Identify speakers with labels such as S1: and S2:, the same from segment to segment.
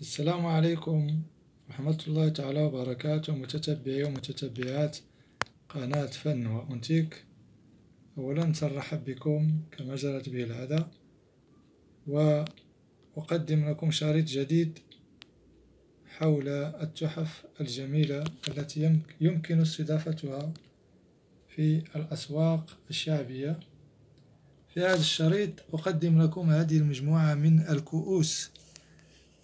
S1: السلام عليكم ورحمة الله تعالى وبركاته. متتبعي ومتتبعات قناة فن وأنتيك. أولا نرحب بكم كما جرت به العادة وأقدم لكم شريط جديد حول التحف الجميلة التي يمكن استضافتها في الأسواق الشعبية. في هذا الشريط أقدم لكم هذه المجموعة من الكؤوس.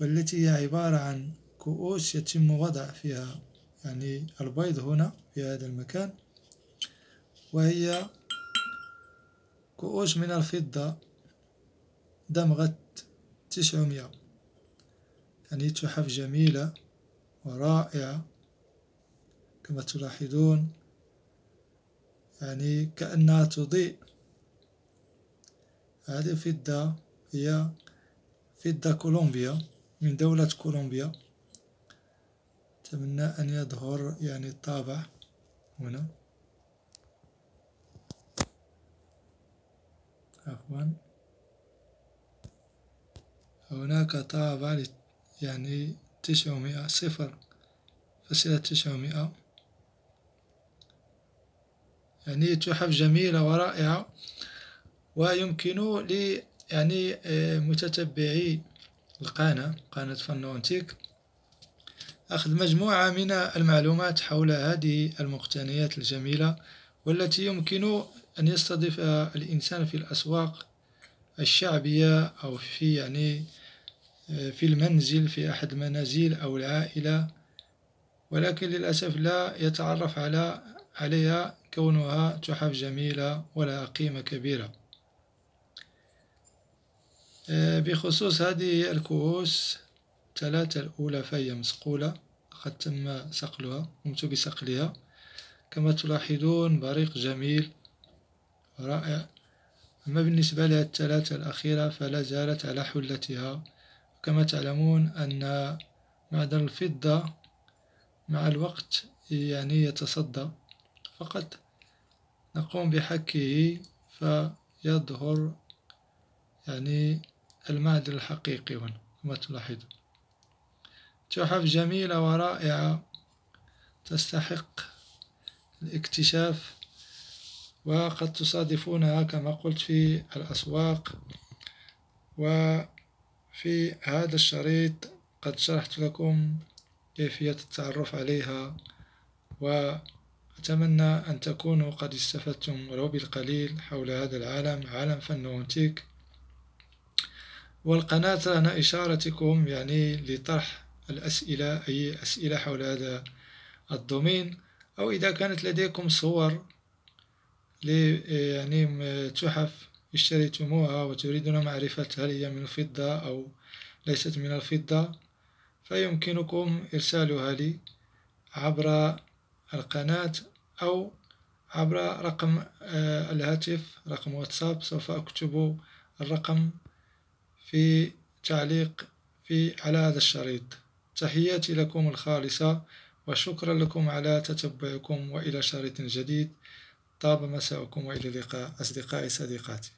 S1: والتي هي عبارة عن كؤوس يتم وضع فيها يعني البيض هنا في هذا المكان وهي كؤوس من الفضة دمغة تسعمية. يعني تحف جميلة ورائعة كما تلاحظون. يعني كأنها تضيء. هذه فضة هي فضة كولومبيا. من دولة كولومبيا. أتمنى أن يظهر يعني الطابع هنا. عفوا. هناك طابع يعني تسعمائة صفر فاصلة تسعمائة. يعني تحف جميلة ورائعة ويمكن لي يعني آه، متتبعي القناة قناة فنونتيك أخذ مجموعة من المعلومات حول هذه المقتنيات الجميلة والتي يمكن أن يستضيفها الإنسان في الأسواق الشعبية أو في يعني في المنزل في أحد المنازل أو العائلة. ولكن للأسف لا يتعرف على عليها كونها تحف جميلة ولها قيمة كبيرة. بخصوص هذه الكؤوس الثلاثة الأولى فهي مسقولة قد تم صقلها قمت بصقلها كما تلاحظون بريق جميل رائع. أما بالنسبة لها الثلاثة الأخيرة فلا زالت على حلتها. كما تعلمون أن معدن الفضة مع الوقت يعني يتصدى. فقط نقوم بحكه فيظهر يعني المعدن الحقيقي هنا كما تلاحظون تحف جميلة ورائعة تستحق الاكتشاف وقد تصادفونها كما قلت في الأسواق وفي هذا الشريط قد شرحت لكم كيفية التعرف عليها وأتمنى أن تكونوا قد استفدتم ولو بالقليل حول هذا العالم عالم فن وانتيك والقناة رهن إشارتكم يعني لطرح الأسئلة أي أسئلة حول هذا الدومين أو إذا كانت لديكم صور يعني تحف اشتريتموها وتريدون معرفة هل هي من الفضة أو ليست من الفضة فيمكنكم إرسالها لي عبر القناة أو عبر رقم آه، الهاتف رقم واتساب سوف أكتب الرقم في تعليق في على هذا الشريط. تحياتي لكم الخالصة وشكرا لكم على تتبعكم وإلى شريط جديد. طاب مساءكم وإلى اللقاء أصدقائي صديقاتي.